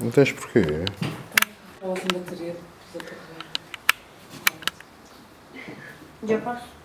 Não tens porquê? Estava sem bateria. Já posso?